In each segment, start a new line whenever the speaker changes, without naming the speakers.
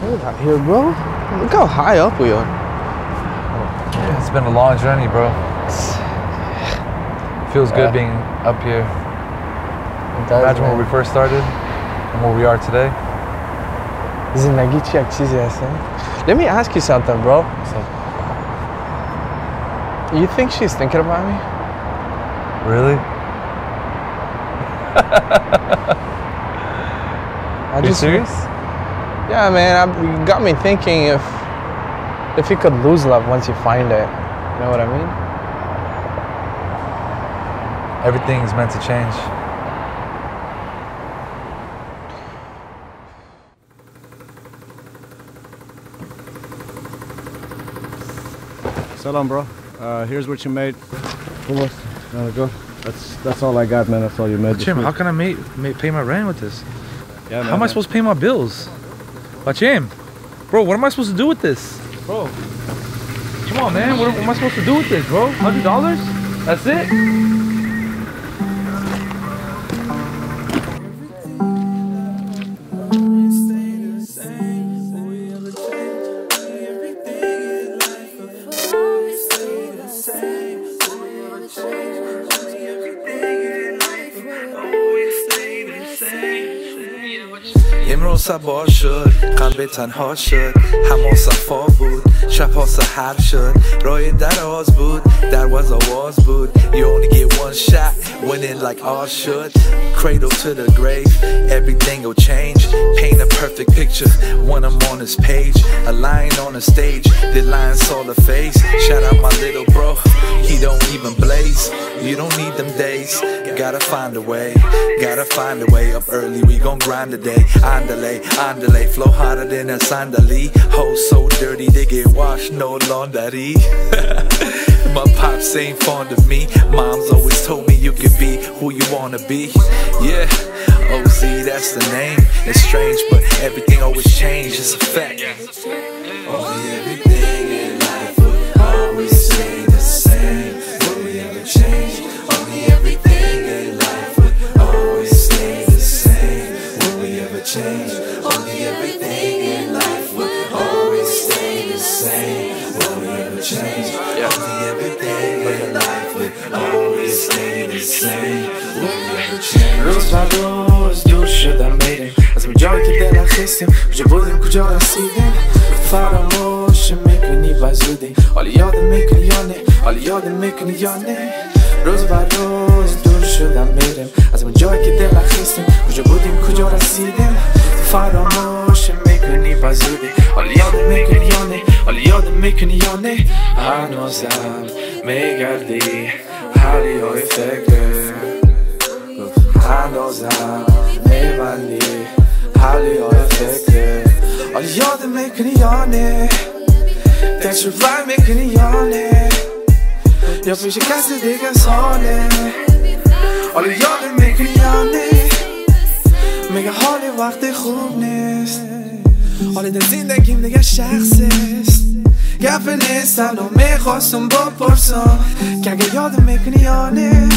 cold out here, bro. Look how high up we are.
Yeah, it's been a long journey, bro. Feels good being up here.
Does,
Imagine
man.
where we first started and where we are today.
Zindagi ci jak ci Let me ask you something, bro. You think she's thinking about me?
Really?
Are
you serious?
Yeah, man. I, you got me thinking if if you could lose love once you find it. You know what I mean?
Everything's meant to change.
Salam, bro. Uh, here's what you made. There we go. That's that's all I got, man. That's all you made.
Jim, how can I make, make, pay my rent with this?
Yeah, man,
How am I supposed to pay my bills? But Jim, bro, what am I supposed to do with this? Bro, come on, man. What, what am I supposed to do with this, bro? Hundred dollars? That's it?
امروز سبا شد قلب تنها شد همان صفا بود شبها سهر شد راه دراز بود دروازه آواز بود You only get one shot winning like all should. Cradle to the grave. Everything will change. Paint a perfect picture. When I'm on this page A line on the stage. The line saw the face. Shout out my little bro. He don't even blaze. You don't need them days. Gotta find a way. Gotta find a way. Up early we gon' grind today. Andale, andale. Flow hotter than a sandali. Hoes so dirty they get washed. No laundry ain't fond of me. Mom's always told me you could be who you wanna be. Yeah OZ that's the name. It's strange but everything always changes. It's a fact. Only oh, everything
روز و روز دور شدم میریم. از اون جایی که دل خیستیم کجا بودیم کجا رسیدیم؟ فراموش می‌کنی و زودی. حالا یادم می‌کنی یا نه؟ حالا یادم می‌کنی یا نه؟ روز و روز دور شدم میریم. از اون جایی که دل خیستیم کجا بودیم کجا رسیدیم؟ فراموش می‌کنی و زودی. حالا یادم می‌کنی یا نه؟ حالا یادم می‌کنی یا نه؟ هنوزم میگردی. حالی های فکر. هنوزم میبندی حالی های فکره حالا یادم می‌کنی یا نه؟ تجربه می‌کنی یا نه؟ یا پیش کسی دیگه ساله؟ حالا یادم می‌کنی یا نه؟ میگه حال وقتی خوب نیست. حالا در زندگیم دیگه شخصیست. گپ نیستن و می‌خواستم بپرسم که اگه یادم می‌کنی یا نه؟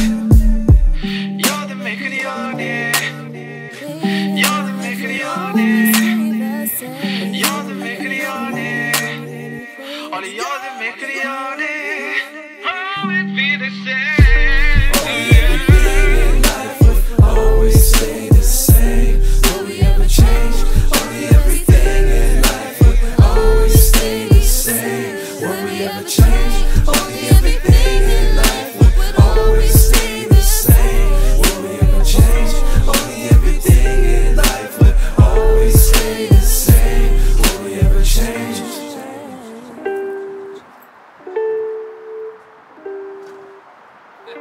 All of y'all it. Oh, the same.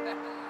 Yeah.